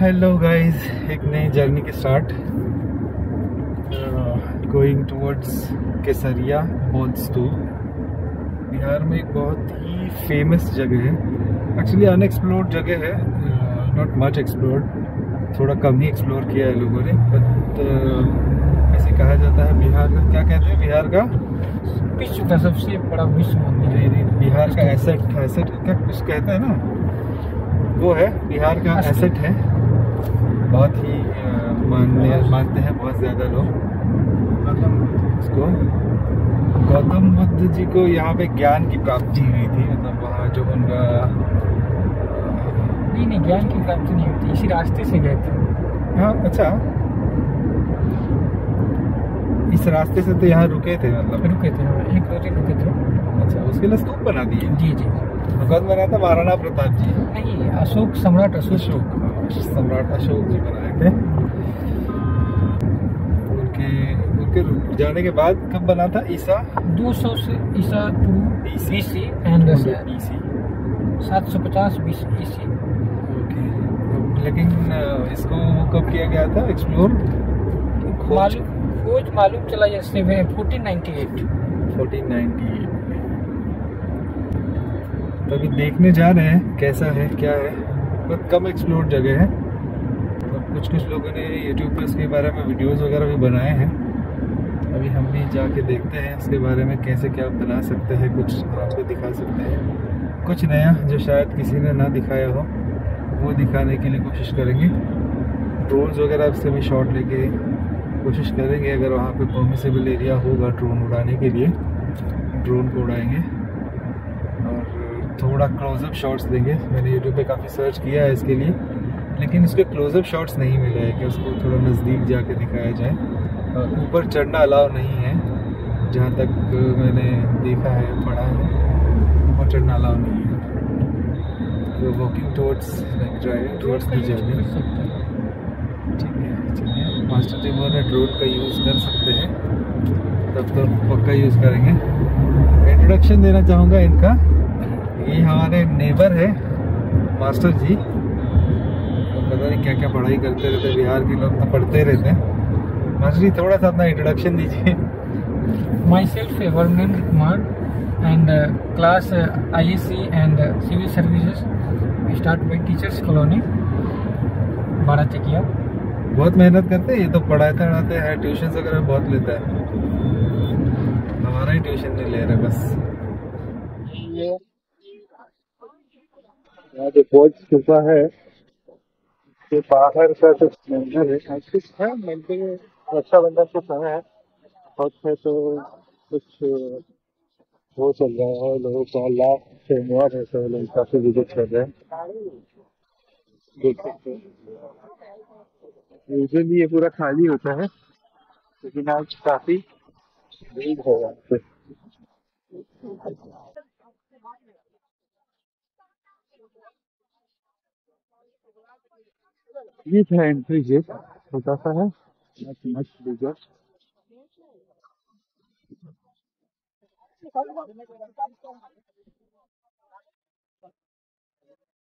Hello guys एक नई journey के स्टार्ट गोइंग टुवर्ड्स केसरिया बौद्ध स्तूप बिहार में एक बहुत ही फ़ेमस जगह है. एक्चुअली अनएक्सप्लोर्ड जगह है. नॉट मच एक्सप्लोर्ड थोड़ा कम ही एक्सप्लोर किया है लोगों ने. बट uh, ऐसे कहा जाता है बिहार का. क्या कहते हैं बिहार का? विश्व का सबसे बड़ा विश्व मंदिर है। बिहार का एसेट एसेट क्या कुछ कहते हैं ना? वो है बिहार का एसेट है. बहुत ही मानने मानते हैं बहुत ज़्यादा लोग। इसको गौतम बुद्ध जी को यहाँ पे ज्ञान की प्राप्ति हुई थी मतलब वहाँ जो उनका नहीं नहीं ज्ञान की प्राप्ति नहीं होती इसी रास्ते से गए थे। हाँ अच्छा। इस रास्ते से तो यहाँ रुके थे मतलब। रुके थे हाँ, एक दो दिन रुके थे। अच्छा उसके लिए स्तूप बना दिए। जी जी। कौन बना था महाराणा प्रताप जी। नहीं अशोक सम्राट अशोक। अशोक सम्राट अशोक जी बनाए थे। उनके उनके जाने के बाद कब बना था? ईसा? 200 से ईसा पूर्व BC बीसी एंड BC सात सौ पचास बीस ईसी ओके। लेकिन अ, इसको कब किया गया था? एक्सप्लोर खोज? मालूम खोज मालूम चला जैसे फोर्टीन नाइन्टी एट 1498 तो अभी देखने जा रहे हैं कैसा है क्या है? बहुत कम एक्सप्लोर जगह है। और कुछ कुछ लोगों ने यूट्यूब पर इसके बारे में वीडियोस वगैरह भी बनाए हैं। अभी हम भी जाके देखते हैं इसके बारे में कैसे क्या बना सकते हैं, कुछ आपको दिखा सकते हैं। कुछ नया जो शायद किसी ने ना दिखाया हो, वो दिखाने के लिए कोशिश करेंगे। ड्रोन्स वगैरह से भी शॉट लेके कोशिश करेंगे, अगर वहाँ पे परमिसेबल एरिया होगा ड्रोन उड़ाने के लिए। ड्रोन को उड़ाएँगे। थोड़ा क्लोजअप शॉट्स देंगे। मैंने यूट्यूब पे काफ़ी सर्च किया है इसके लिए लेकिन इसके क्लोजअप शॉट्स नहीं मिले हैं कि उसको थोड़ा नज़दीक जाके दिखाया जाए। ऊपर चढ़ना अलाउ नहीं है। जहाँ तक मैंने देखा है पढ़ा है ऊपर चढ़ना अलाउ नहीं है। तो walking towards like driving towards the journey ठीक है चलिए। मास्टर जी बोल ड्रोन का यूज़ कर सकते हैं। तब तो पक्का यूज़ करेंगे। इंट्रोडक्शन देना चाहूँगा इनका। ये हमारे नेबर है मास्टर जी। तो पता नहीं क्या क्या पढ़ाई करते रहते बिहार के लोग तो पढ़ते रहते हैं। मास्टर जी थोड़ा सा अपना इंट्रोडक्शन दीजिए। Myself Varnendra Kumar and class I S C and civil services start by teachers colony बारह चकिया बहुत मेहनत करते हैं ये तो पढ़ाते पढ़ाते हैं ट्यूशन वगैरह बहुत लेता है। हमारा ही ट्यूशन नहीं ले रहे बस। यहाँ जो बोझ छुपा है। ये बाहर का कुछ मंदिर है कुछ है मंदिर रक्षाबंधन के समय है। बहुत है तो कुछ वो चल रहा है, लोगों का लाभ सोमवार है तो लोग काफ़ी विज़िट कर रहे हैं। देख सकते हैं यूजुअली ये पूरा खाली होता है, लेकिन आज काफ़ी भीड़ है यहाँ पे। ये था एंट्री गेट छोटा सा है। मच बिगर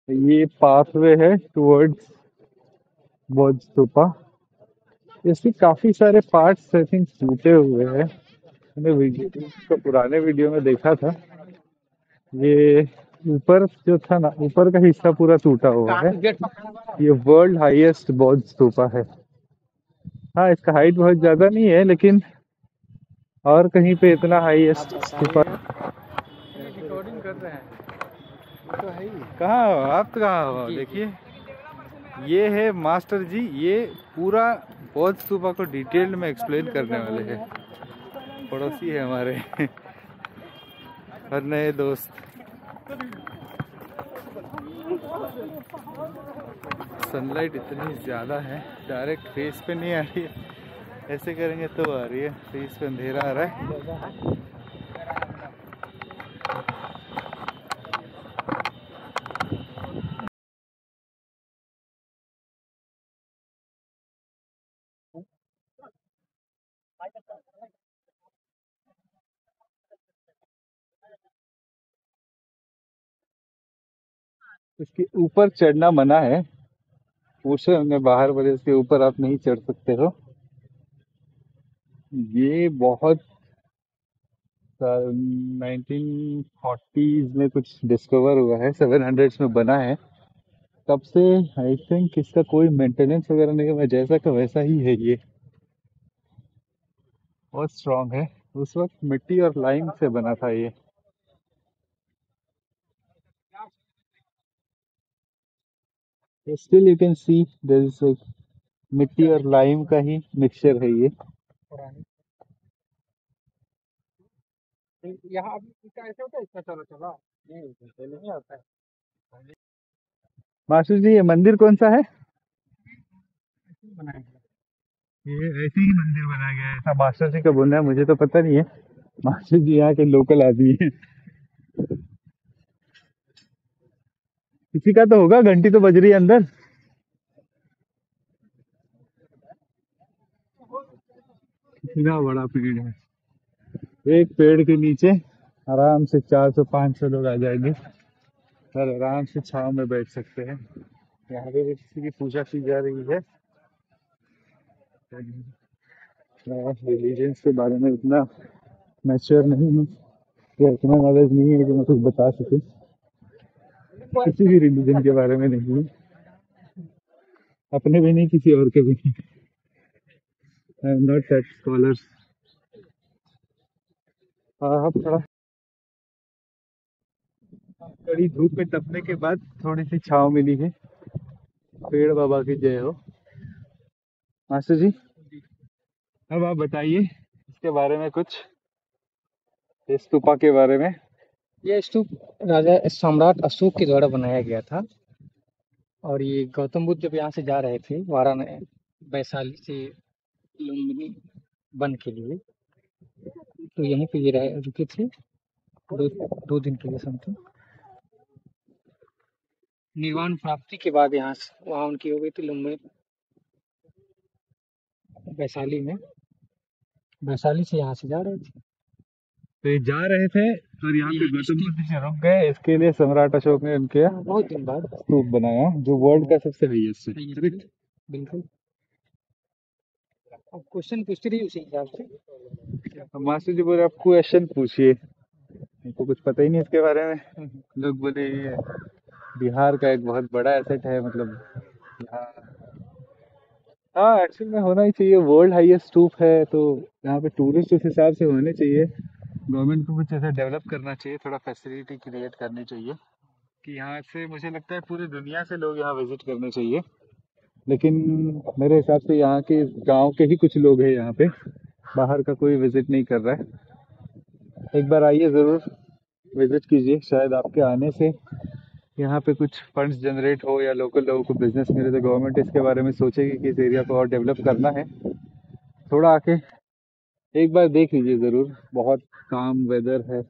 ये पाथवे है टुवर्ड्स बौद्ध स्तूपा इसके काफ़ी सारे पार्ट्स आई थिंक टूटे हुए हैं। मैंने को पुराने वीडियो में देखा था। ये ऊपर जो था ना, ऊपर का हिस्सा पूरा टूटा हुआ है। ये वर्ल्ड हाईएस्ट बौद्ध स्तूपा है। हाँ इसका हाइट बहुत ज़्यादा नहीं है लेकिन और कहीं पे इतना हाईएस्ट स्तूपा रिकॉर्डिंग कर रहे हैं। तो है कहाँ हो? आप तो कहाँ हो? देखिए। ये है मास्टर जी ये पूरा बौद्ध स्तूपा को डिटेल में एक्सप्लेन करने वाले हैं। पड़ोसी है हमारे। और नए दोस्त। सनलाइट इतनी ज़्यादा है डायरेक्ट फेस पे नहीं आ रही है। ऐसे करेंगे तो आ रही है फेस पे अंधेरा आ रहा है। इसके ऊपर चढ़ना मना है। पूछे हमने बाहर बोले इसके ऊपर, आप नहीं चढ़ सकते हो। ये बहुत नाइनटीन फोर्टीज में कुछ डिस्कवर हुआ है सेवन हंड्रेड्स में बना है। तब से आई थिंक इसका कोई मेंटेनेंस वगैरह नहीं हुआ, जैसा का वैसा ही है ये। बहुत स्ट्रांग है। उस वक्त मिट्टी और लाइम से बना था ये। स्टिल यू कैन सी मिट्टी और लाइम का ही मिक्सचर है ये यहाँ अभी इसका ऐसे होता है इसका चलो चला। पहले नहीं आता है। मास्टर जी ये मंदिर कौन सा है? ही बनाया ये ऐसे ही मंदिर बना गया है। ऐसा मास्टर जी का बोलना है मुझे तो पता नहीं है। मास्टर जी यहाँ के लोकल आदमी है। किसी का तो होगा, घंटी तो बज रही है अंदर। कितना बड़ा पेड़ है। एक पेड़ के नीचे आराम से 400-500 लोग आ जाएँगे। और आराम से छाव में बैठ सकते हैं। यहाँ पे किसी की पूजा की जा रही है। के बारे में इतना मैच्योर नहीं हूँ। इतना नॉलेज नहीं है कि मैं कुछ बता सकूँ। किसी भी रिलीजन के बारे में नहीं। अपने भी नहीं, किसी और के भी नहीं। I am not that scholar अब थोड़ा कड़ी धूप में तपने के बाद थोड़ी सी छाव मिली है। पेड़ बाबा की जय हो। मास्टर जी, अब आप बताइए, इसके बारे में कुछ, इस स्तूपा के बारे में। ये स्तूप राजा सम्राट अशोक के द्वारा बनाया गया था। और ये गौतम बुद्ध जब यहाँ से जा रहे थे, वाराणसी, वैशाली से लुम्बिनी वन के लिए तो यहीं पे ये रह, रुके थे। दो दो दिन के लिए समथिंग। निर्वाण प्राप्ति के बाद यहाँ से, वहाँ उनकी हो गई थी लुम्बिनी, वैशाली में। वैशाली से यहाँ से जा रहे थे। तो ये जा रहे थे और यहाँ पे गौतम बुद्ध जी रुक गए। इसके लिए सम्राट अशोक ने उनके बहुत दिन बाद। स्तूप बनाया जो वर्ल्ड का सबसे हाईएस्ट है। बिल्कुल। अब क्वेश्चन पूछते रहिए उसी हिसाब से। मास्टर जी बोले आप क्वेश्चन पूछिए। हमको कुछ पता ही नहीं इसके बारे में। लोग बोले ये बिहार का एक बहुत बड़ा एसेट है मतलब हाँ एक्चुअल में होना ही चाहिए। वर्ल्ड हाईएस्ट स्तूप है तो यहाँ पे टूरिस्ट उस हिसाब से होने चाहिए। गवर्नमेंट को कुछ ऐसा डेवलप करना चाहिए, थोड़ा फैसिलिटी क्रिएट करनी चाहिए, कि यहाँ से मुझे लगता है पूरी दुनिया से लोग यहाँ विज़िट करने चाहिए। लेकिन मेरे हिसाब से यहाँ के गाँव के ही कुछ लोग हैं यहाँ पे, बाहर का कोई विज़िट नहीं कर रहा है। एक बार आइए ज़रूर विज़िट कीजिए, शायद आपके आने से यहाँ पे कुछ फंड्स जनरेट हो या लोकल लोगों को बिज़नेस मिले तो गवर्नमेंट इसके बारे में सोचेगी कि इस एरिया को और डेवलप करना है। थोड़ा आके एक बार देख लीजिए ज़रूर, बहुत काम वेदर है।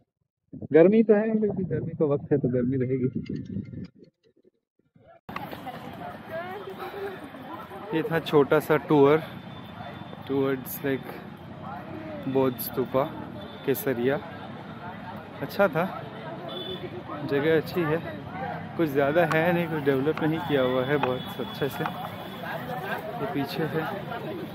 गर्मी तो है, लेकिन गर्मी का वक्त है तो गर्मी रहेगी। ये था छोटा सा टूर टूवर्ड्स लाइक बौद्ध स्तूपा केसरिया अच्छा था। जगह अच्छी है। कुछ ज़्यादा है नहीं, कुछ डेवलप नहीं किया हुआ है बहुत अच्छे से। ये पीछे है।